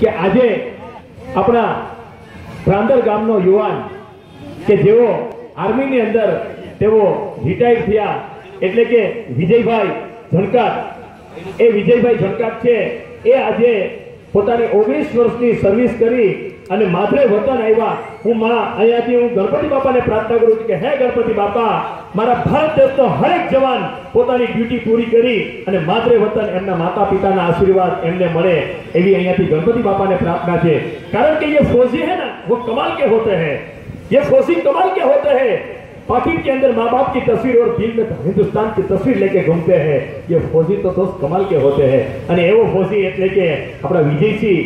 કે આજે આપણા પ્રાંતર ગામનો યુવાન કે જેઓ આર્મીની અંદર તેઓ રિટાયર થયા, એટલે કે વિજયભાઈ ઝણકાટ, એ વિજયભાઈ ઝણકાટ છે, એ આજે પોતાની ઓગણીસ વર્ષની સર્વિસ કરી અને માત્ર વતન આવ્યા હું માં અહીંયાથી હું ગણપતિ બાપાને પ્રાર્થના કરું છું કે હે ગણપતિ બાપા મારા ભારત દેશનો હરેક જવાન પોતાની ડ્યુટી પૂરી કરી અને માત્ર વતન એમના માતા પિતાના આશીર્વાદ એમને મળે એવી અહીંયાથી ગણપતિ બાપાને પ્રાર્થના છે કારણ કે ये फौजी है ना वो कमाल के होते हैं ये फौजी कमाल के होते हैं पाकिट के अंदर माँ बाप की तस्वीर और दिल में हिंदुस्तान की तस्वीर लेके घूमते हैं ये फौजी तो दोस्त कमाल के होते हैं અને એવો ફૌજી એટલે કે આપણા વિજયસિંહ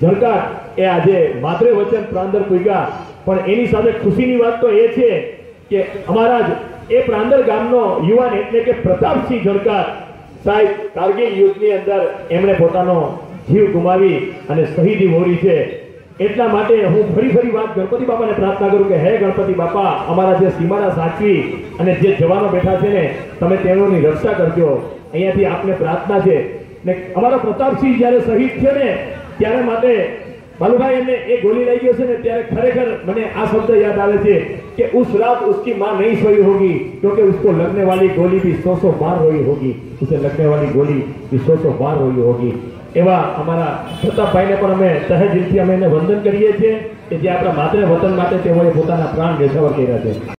ઝરકાર એ આજે માત્ર વચન પ્રાંદર પૂજ્યા. પણ એની સાથે ખુશીની વાત તો એ છે કે અમારા જ એ પ્રાંદર ગામનો યુવાન એટલે કે પ્રતાપસિંહ જળકાર સાહેબ કારગિલ યુદ્ધની અંદર એમણે પોતાનો જીવ ગુમાવી અને શહીદી મોરી છે. એટલા માટે હું ફરી ફરી વાત ગણપતિ બાપાને પ્રાર્થના કરું કે હે ગણપતિ બાપા, અમારા જે સીમાડા સાચવી અને જે જવાનો બેઠા છે ને, તમે તેઓની રક્ષા કરજો. અહીંયાથી આપને પ્રાર્થના છે. ને અમારો પ્રતાપસિંહ જ્યારે શહીદ છે ને, ત્યારે માટે બાલુભાઈ એમને એ ગોલી લઈ ગયો છે ને ત્યારે ખરેખર મને આ શબ્દ યાદ આવે છે કે ઉસ રાત उसकी मां नहीं सोई होगी क्योंकि उसको लगने वाली गोली भी सौ सौ बार हुई होगी उसे लगने वाली गोली भी सौ सौ बार हुई होगी એવા અમારા પ્રતાપભાઈને પણ અમે તહે દિલથી અમે એને વંદન કરીએ છીએ કે જે આપણા માતૃ વતન માટે તેઓએ પોતાના પ્રાણ બેસાવર કર્યા છે